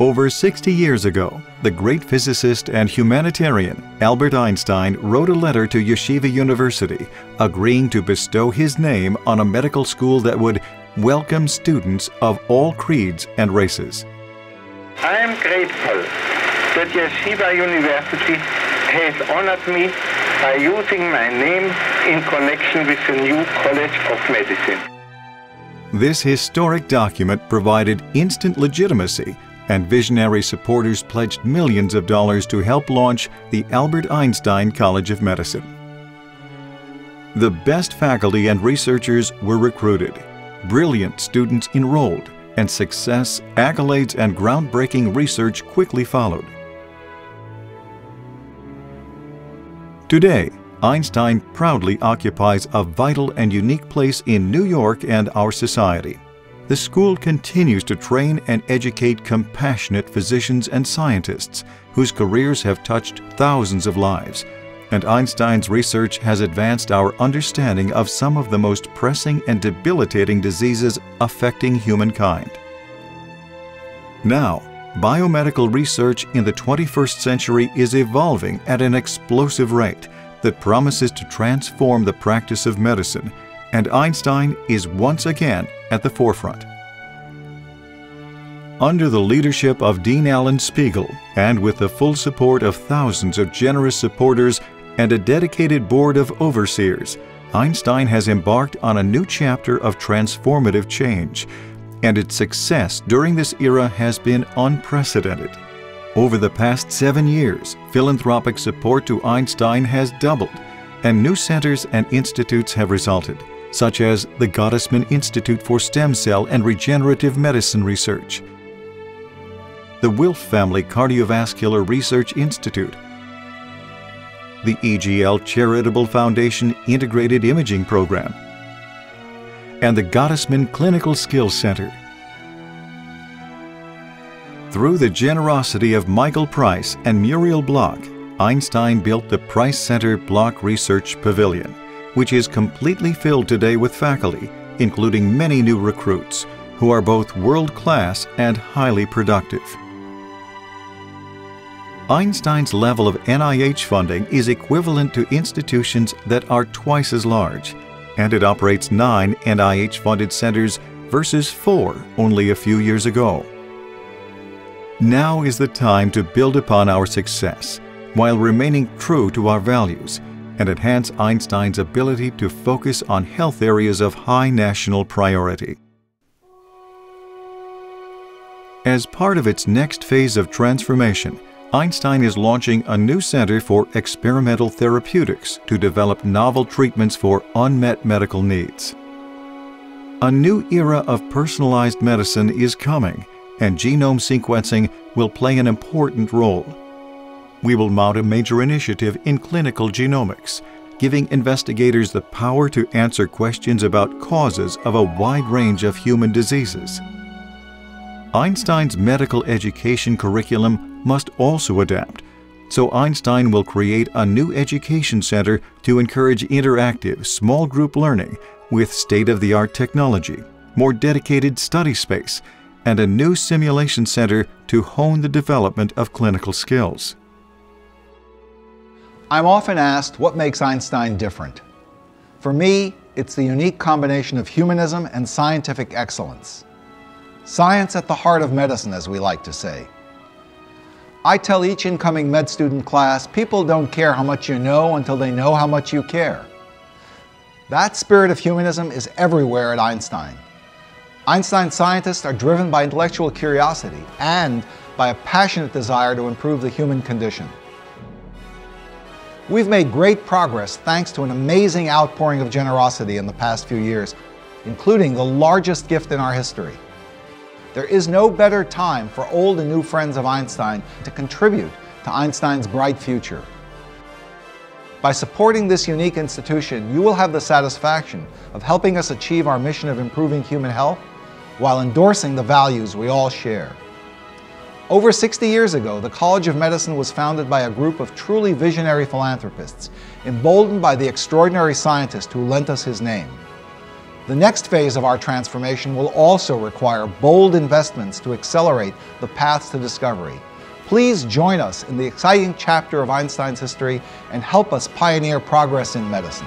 Over 60 years ago, the great physicist and humanitarian Albert Einstein wrote a letter to Yeshiva University agreeing to bestow his name on a medical school that would welcome students of all creeds and races. I am grateful that Yeshiva University has honored me by using my name in connection with the new College of Medicine. This historic document provided instant legitimacy and visionary supporters pledged millions of dollars to help launch the Albert Einstein College of Medicine. The best faculty and researchers were recruited, brilliant students enrolled, and success, accolades, and groundbreaking research quickly followed. Today, Einstein proudly occupies a vital and unique place in New York and our society the school continues to train and educate compassionate physicians and scientists whose careers have touched thousands of lives, and Einstein's research has advanced our understanding of some of the most pressing and debilitating diseases affecting humankind. Now, biomedical research in the 21st century is evolving at an explosive rate that promises to transform the practice of medicine and Einstein is once again at the forefront. Under the leadership of Dean Allen Spiegel and with the full support of thousands of generous supporters and a dedicated board of overseers, Einstein has embarked on a new chapter of transformative change, and its success during this era has been unprecedented. Over the past seven years, philanthropic support to Einstein has doubled, and new centers and institutes have resulted such as the Gottesman Institute for Stem Cell and Regenerative Medicine Research, the Wilf Family Cardiovascular Research Institute, the EGL Charitable Foundation Integrated Imaging Program, and the Gottesman Clinical Skills Center. Through the generosity of Michael Price and Muriel Block, Einstein built the Price Center Block Research Pavilion which is completely filled today with faculty, including many new recruits, who are both world-class and highly productive. Einstein's level of NIH funding is equivalent to institutions that are twice as large, and it operates nine NIH-funded centers versus four only a few years ago. Now is the time to build upon our success while remaining true to our values and enhance Einstein's ability to focus on health areas of high national priority. As part of its next phase of transformation, Einstein is launching a new center for experimental therapeutics to develop novel treatments for unmet medical needs. A new era of personalized medicine is coming, and genome sequencing will play an important role we will mount a major initiative in clinical genomics, giving investigators the power to answer questions about causes of a wide range of human diseases. Einstein's medical education curriculum must also adapt, so Einstein will create a new education center to encourage interactive, small group learning with state-of-the-art technology, more dedicated study space, and a new simulation center to hone the development of clinical skills. I'm often asked what makes Einstein different. For me, it's the unique combination of humanism and scientific excellence. Science at the heart of medicine, as we like to say. I tell each incoming med student class, people don't care how much you know until they know how much you care. That spirit of humanism is everywhere at Einstein. Einstein scientists are driven by intellectual curiosity and by a passionate desire to improve the human condition. We've made great progress thanks to an amazing outpouring of generosity in the past few years, including the largest gift in our history. There is no better time for old and new friends of Einstein to contribute to Einstein's bright future. By supporting this unique institution, you will have the satisfaction of helping us achieve our mission of improving human health while endorsing the values we all share. Over 60 years ago, the College of Medicine was founded by a group of truly visionary philanthropists, emboldened by the extraordinary scientist who lent us his name. The next phase of our transformation will also require bold investments to accelerate the paths to discovery. Please join us in the exciting chapter of Einstein's history and help us pioneer progress in medicine.